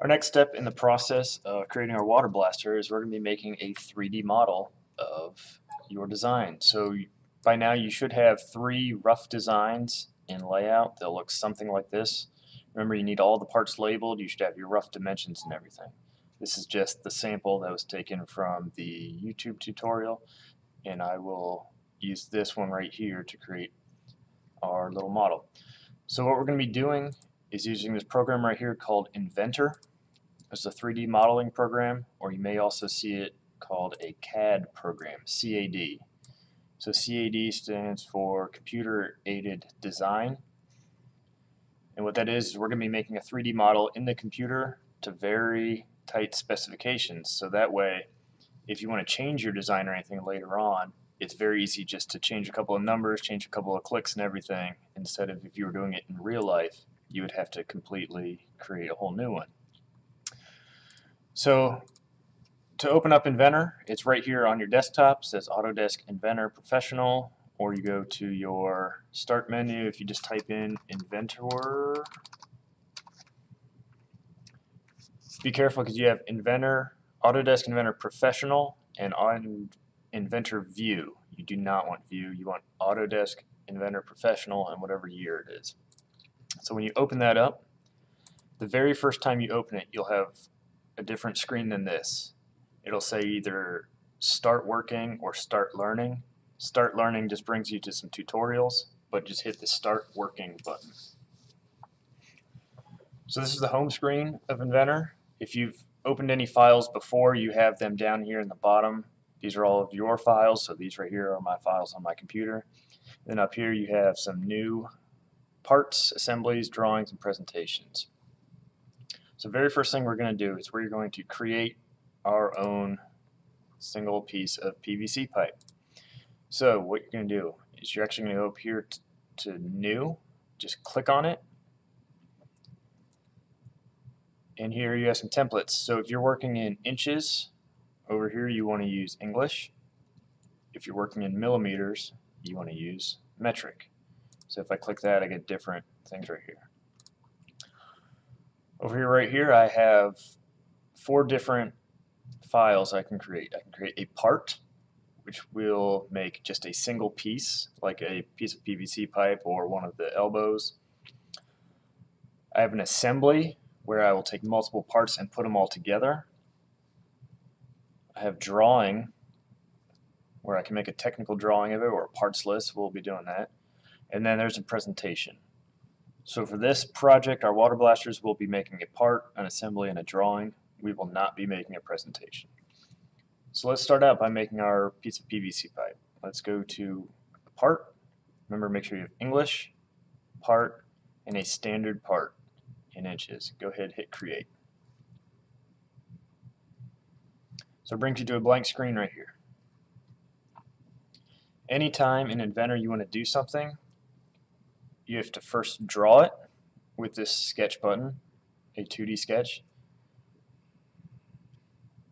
Our next step in the process of creating our water blaster is we're going to be making a 3D model of your design. So by now you should have three rough designs in layout. They'll look something like this. Remember you need all the parts labeled. You should have your rough dimensions and everything. This is just the sample that was taken from the YouTube tutorial and I will use this one right here to create our little model. So what we're going to be doing is using this program right here called Inventor. It's a 3D modeling program, or you may also see it called a CAD program, CAD. So CAD stands for Computer Aided Design. And what that is, is we're going to be making a 3D model in the computer to very tight specifications. So that way, if you want to change your design or anything later on, it's very easy just to change a couple of numbers, change a couple of clicks and everything, instead of if you were doing it in real life, you would have to completely create a whole new one. So to open up Inventor, it's right here on your desktop. It says Autodesk Inventor Professional, or you go to your Start menu. If you just type in Inventor, be careful because you have Inventor, Autodesk Inventor Professional, and on Inventor View. You do not want View. You want Autodesk Inventor Professional and whatever year it is. So when you open that up, the very first time you open it, you'll have a different screen than this. It'll say either start working or start learning. Start learning just brings you to some tutorials, but just hit the start working button. So this is the home screen of Inventor. If you've opened any files before, you have them down here in the bottom. These are all of your files, so these right here are my files on my computer. Then up here you have some new parts, assemblies, drawings, and presentations. So very first thing we're going to do is we're going to create our own single piece of PVC pipe. So what you're going to do is you're actually going to go up here to new, just click on it, and here you have some templates. So if you're working in inches, over here you want to use English. If you're working in millimeters, you want to use metric. So if I click that, I get different things right here. Over here, right here, I have four different files I can create. I can create a part, which will make just a single piece, like a piece of PVC pipe or one of the elbows. I have an assembly, where I will take multiple parts and put them all together. I have drawing, where I can make a technical drawing of it or a parts list. We'll be doing that. And then there's a presentation. So for this project, our water blasters will be making a part, an assembly, and a drawing. We will not be making a presentation. So let's start out by making our piece of PVC pipe. Let's go to part. Remember, make sure you have English, part, and a standard part in inches. Go ahead, hit create. So it brings you to a blank screen right here. Anytime in Inventor you want to do something, you have to first draw it with this sketch button, a 2D sketch.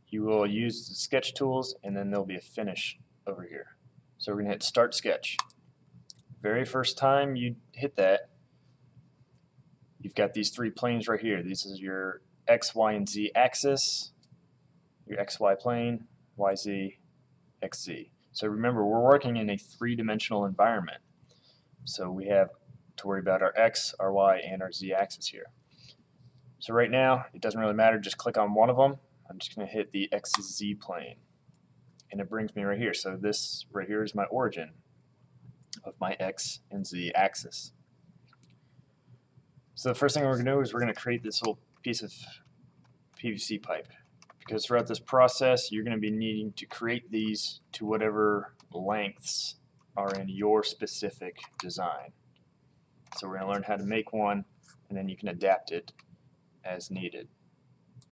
You will use the sketch tools and then there'll be a finish over here. So we're going to hit start sketch. Very first time you hit that, you've got these three planes right here. This is your X, Y, and Z axis, your XY plane, YZ, XZ. So remember, we're working in a three-dimensional environment. So we have to worry about our X, our Y, and our Z axis here. So right now, it doesn't really matter, just click on one of them. I'm just going to hit the XZ plane. And it brings me right here. So this right here is my origin of my X and Z axis. So the first thing we're going to do is we're going to create this little piece of PVC pipe. Because throughout this process, you're going to be needing to create these to whatever lengths are in your specific design. So we're going to learn how to make one, and then you can adapt it as needed.